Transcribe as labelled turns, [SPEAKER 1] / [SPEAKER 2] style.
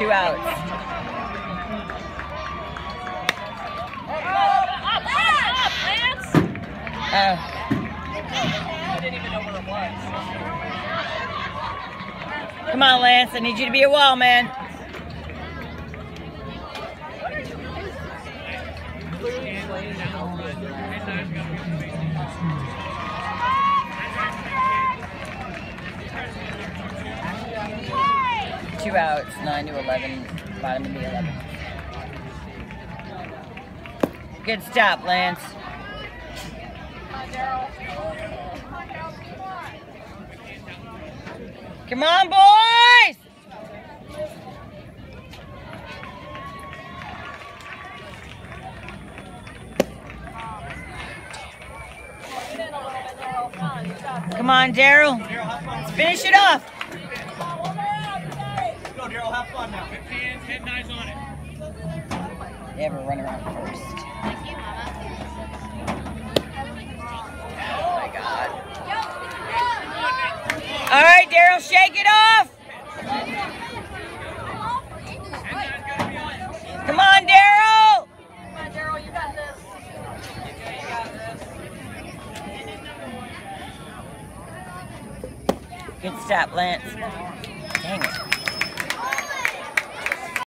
[SPEAKER 1] Two outs. Oh. Come on, Lance. I need you to be a wall, man. Two outs, nine to eleven, bottom of the eleven. Good stop, Lance. Come on, boys! Come on, Daryl. Finish it off.
[SPEAKER 2] Go, Daryl, have.
[SPEAKER 3] Hands, head and eyes on it.
[SPEAKER 1] They have a run around first. Oh my god. All right, Daryl, shake it off. Come on, Daryl. Good stop, Lance. Dang it.